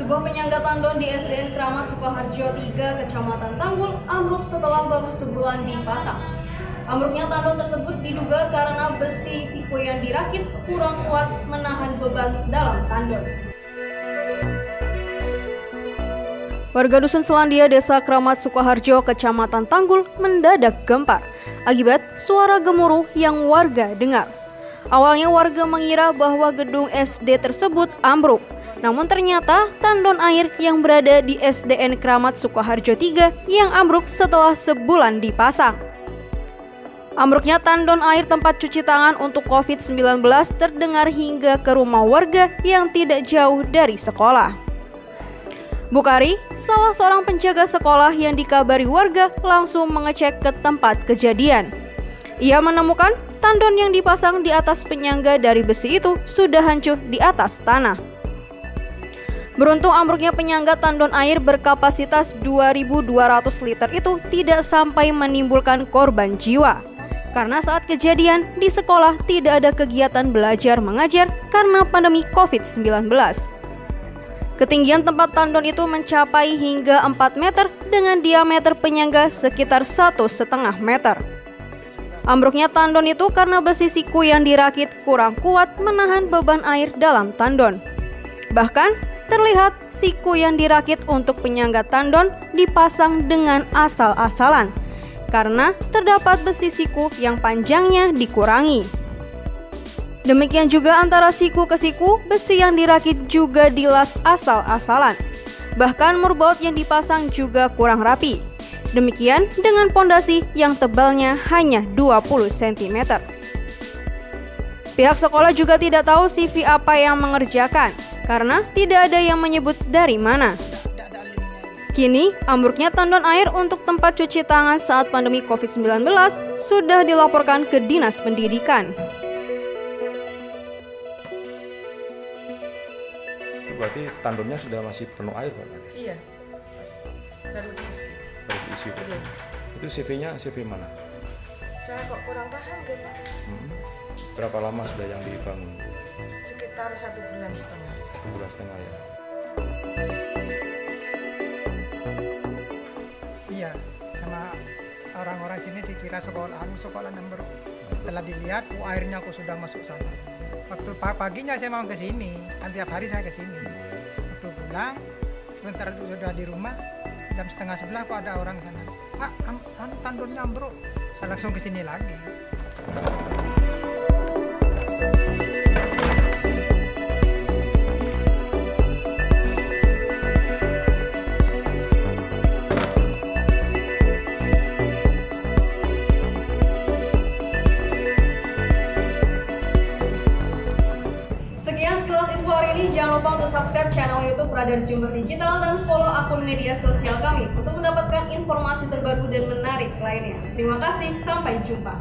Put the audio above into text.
Sebuah penyangga tandon di SDN Keramat Sukoharjo 3, Kecamatan Tanggul, ambruk setelah baru sebulan dipasang. Ambruknya tandon tersebut diduga karena besi siku yang dirakit kurang kuat menahan beban dalam tandon. Warga Dusun Selandia, Desa Keramat Sukoharjo, Kecamatan Tanggul mendadak gempar akibat suara gemuruh yang warga dengar. Awalnya warga mengira bahwa gedung SD tersebut ambruk, namun ternyata tandon air yang berada di SDN Keramat Sukoharjo 3 yang ambruk setelah sebulan dipasang. Ambruknya tandon air tempat cuci tangan untuk COVID-19 terdengar hingga ke rumah warga yang tidak jauh dari sekolah. Bukari, salah seorang penjaga sekolah yang dikabari warga langsung mengecek ke tempat kejadian. Ia menemukan tandon yang dipasang di atas penyangga dari besi itu sudah hancur di atas tanah. Beruntung ambruknya penyangga tandon air berkapasitas 2.200 liter itu tidak sampai menimbulkan korban jiwa. Karena saat kejadian di sekolah tidak ada kegiatan belajar mengajar karena pandemi COVID-19. Ketinggian tempat tandon itu mencapai hingga 4 meter dengan diameter penyangga sekitar satu setengah meter. Ambruknya tandon itu karena besi siku yang dirakit kurang kuat menahan beban air dalam tandon. Bahkan Terlihat siku yang dirakit untuk penyangga tandon dipasang dengan asal-asalan karena terdapat besi siku yang panjangnya dikurangi. Demikian juga antara siku ke siku, besi yang dirakit juga dilas asal-asalan. Bahkan murbaut yang dipasang juga kurang rapi. Demikian dengan pondasi yang tebalnya hanya 20 cm. Pihak sekolah juga tidak tahu CV apa yang mengerjakan, karena tidak ada yang menyebut dari mana. Kini, ambruknya tandon air untuk tempat cuci tangan saat pandemi COVID-19 sudah dilaporkan ke Dinas Pendidikan. Itu berarti tandonnya sudah masih penuh air, Pak? Iya, baru diisi. Baru diisi, Pak? Iya. Itu CV-nya CV mana? Saya kok kurang paham, gitu. Hmm. Berapa lama sudah yang dibangun? Sekitar satu bulan setengah. Satu bulan setengah ya. Iya, sama orang-orang sini dikira sekolah anu sekolah nomor setelah dilihat oh, airnya kok sudah masuk sana. Waktu pa- paginya saya mau ke sini, kan tiap hari saya ke sini. Waktu pulang, sebentar itu sudah di rumah, jam setengah sebelah kok ada orang sana. Pak, anu tandonnya ambruk. Saya langsung ke sini lagi. Ini. Jangan lupa untuk subscribe channel YouTube Radar Jember Digital dan follow akun media sosial kami untuk mendapatkan informasi terbaru dan menarik lainnya. Terima kasih, sampai jumpa.